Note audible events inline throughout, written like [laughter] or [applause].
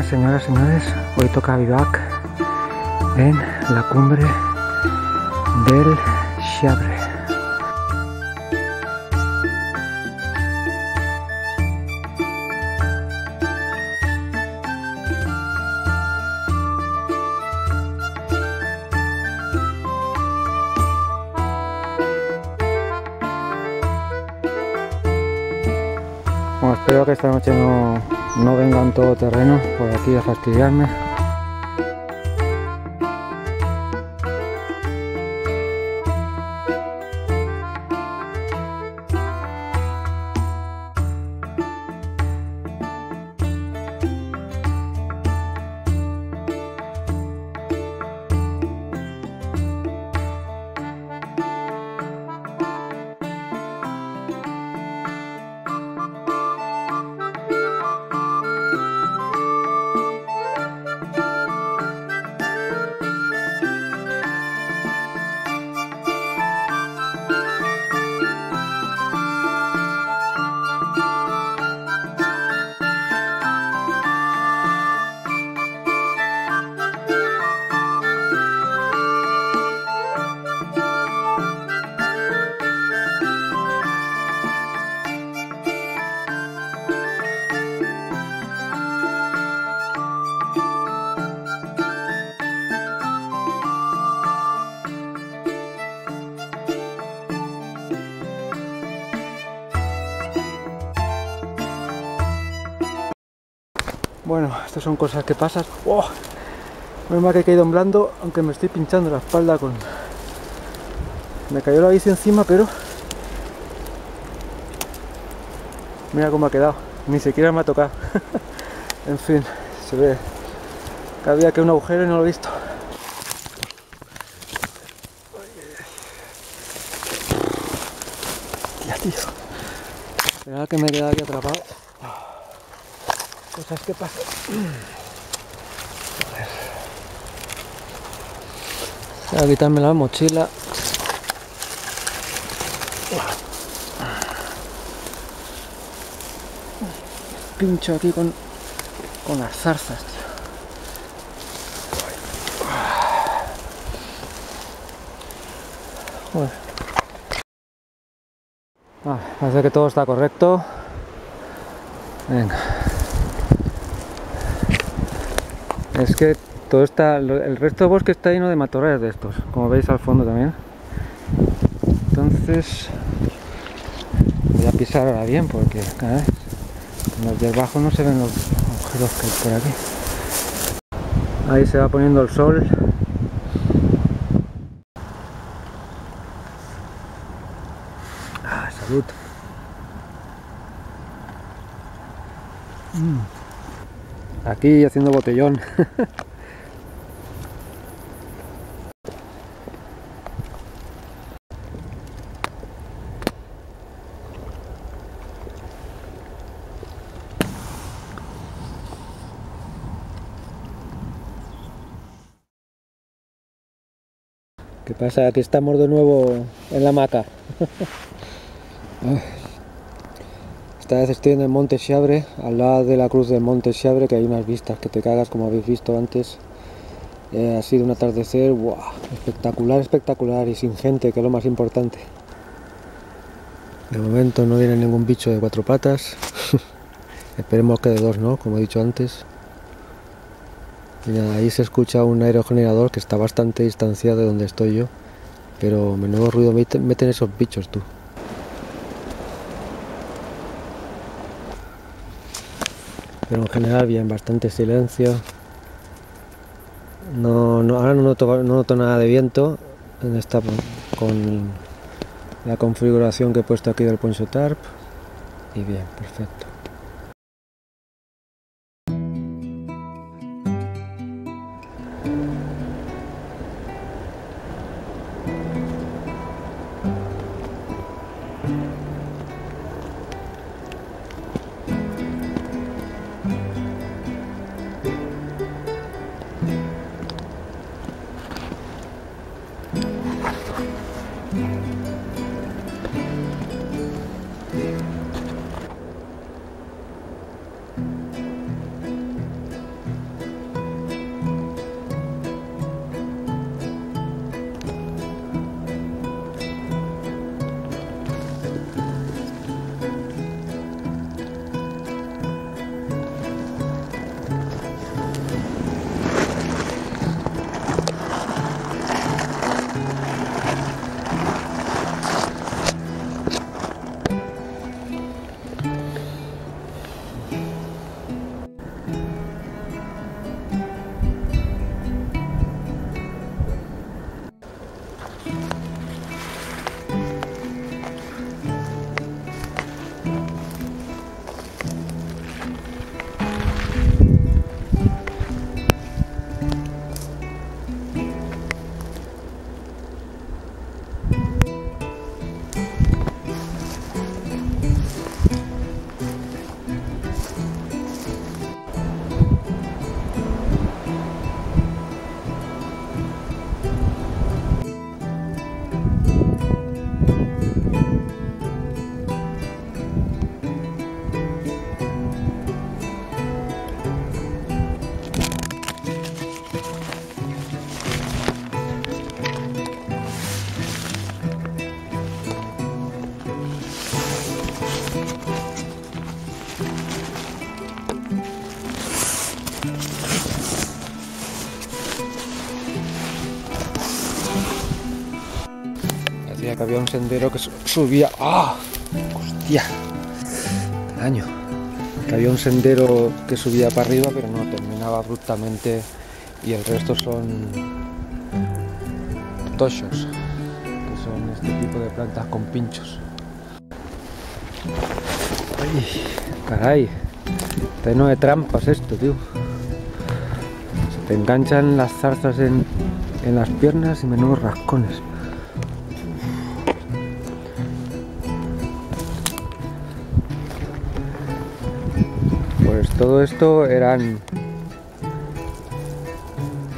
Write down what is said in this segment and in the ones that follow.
Señoras y señores, hoy toca vivac en la cumbre del Chiabre. Bueno, espero que esta noche no, no vengan todo terreno por aquí a fastidiarme. Bueno, estas son cosas que pasan. ¡Oh! Menos mal que he caído en blando, aunque me estoy pinchando la espalda con... Me cayó la bici encima, pero... Mira cómo ha quedado. Ni siquiera me ha tocado. [laughs] en fin, se ve que había que un agujero y no lo he visto. Ya, tío. Esperaba que me quedaba aquí atrapado cosas que pasan. A quitarme la mochila. Pincho aquí con, con las zarzas, tío. Joder. Ah, parece que todo está correcto. Venga. Es que todo está, el resto del bosque está lleno de matorrales de estos, como veis al fondo también. Entonces voy a pisar ahora bien porque cada vez los de abajo no se ven los agujeros que hay por aquí. Ahí se va poniendo el sol. Ah, salud. Mm. Aquí haciendo botellón. [laughs] ¿Qué pasa? Aquí estamos de nuevo en la hamaca. [laughs] Esta vez estoy en el Monte Chiabre, al lado de la cruz del Monte Chiabre, que hay unas vistas que te cagas, como habéis visto antes. Eh, ha sido un atardecer espectacular, espectacular y sin gente, que es lo más importante. De momento no viene ningún bicho de cuatro patas. [laughs] Esperemos que de dos, ¿no? Como he dicho antes. Y nada, ahí se escucha un aerogenerador que está bastante distanciado de donde estoy yo. Pero menudo ruido meten esos bichos, tú. Pero en general bien, bastante silencio. No, no, ahora no noto, no noto nada de viento en esta, con la configuración que he puesto aquí del Poncho Tarp y bien, perfecto. Que había un sendero que subía. ¡Ah! ¡Hostia! Año. Que había un sendero que subía para arriba, pero no terminaba abruptamente. Y el resto son tochos, que son este tipo de plantas con pinchos. Ay, caray, lleno de trampas esto, tío. Se te enganchan las zarzas en, en las piernas y menudos rascones. Todo esto eran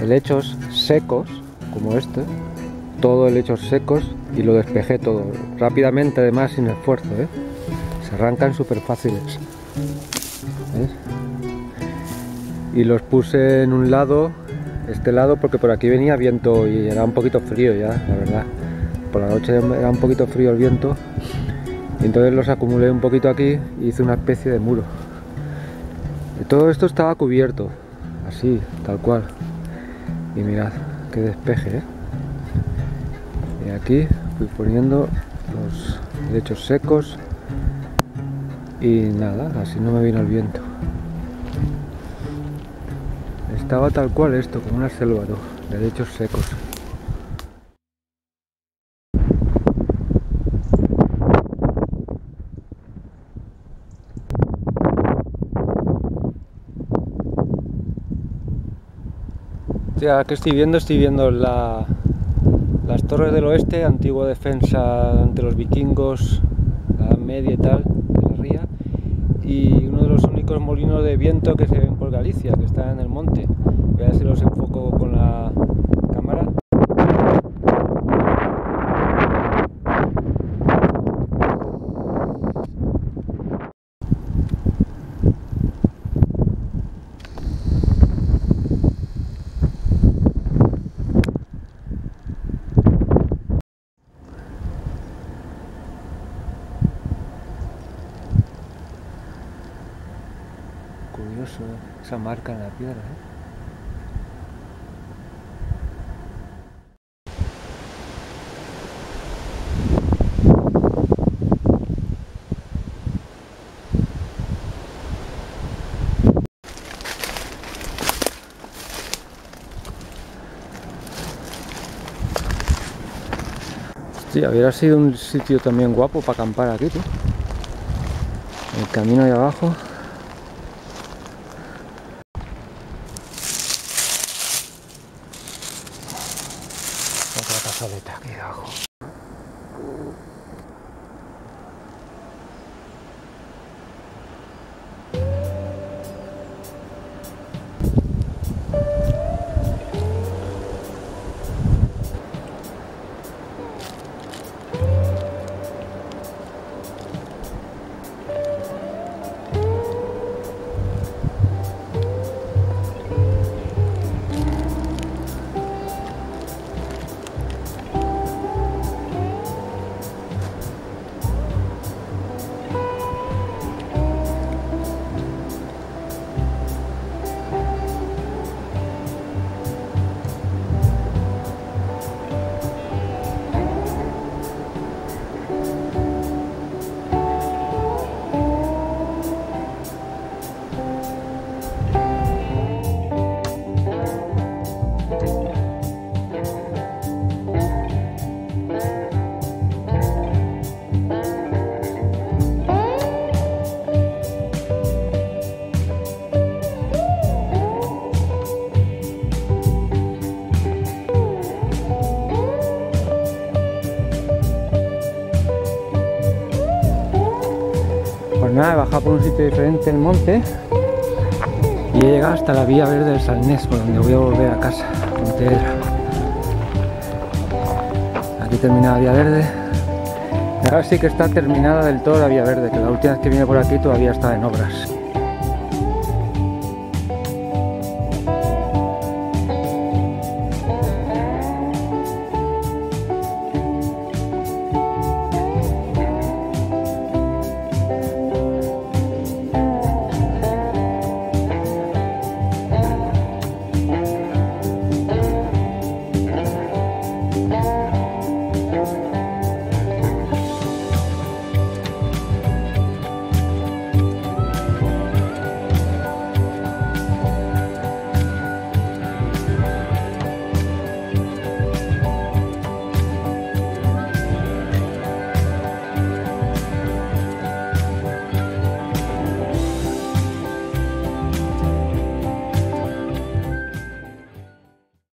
helechos secos, como este, todo helechos secos y lo despejé todo, rápidamente además sin esfuerzo, ¿eh? se arrancan súper fáciles. Y los puse en un lado, este lado, porque por aquí venía viento y era un poquito frío ya, la verdad. Por la noche era un poquito frío el viento. Y entonces los acumulé un poquito aquí y hice una especie de muro. Todo esto estaba cubierto, así, tal cual. Y mirad, qué despeje, ¿eh? Y aquí fui poniendo los lechos secos y nada, así no me vino el viento. Estaba tal cual esto, como una selva de lechos secos. Ya que estoy viendo, estoy viendo la, las torres del oeste, antigua defensa ante los vikingos, la Media y tal, de la ría, y uno de los únicos molinos de viento que se ven por Galicia, que está en el monte. Voy a ver si los enfoco con la cámara. Esa marca en la piedra, ¿eh? Hostia, hubiera sido un sitio también guapo para acampar aquí, tío. El camino ahí abajo. Nada, he bajado por un sitio diferente del monte y he llegado hasta la vía verde del Salnés, por donde voy a volver a casa, Pontevedra. Aquí termina la vía verde. Ahora sí que está terminada del todo la vía verde, que la última vez que vine por aquí todavía estaba en obras.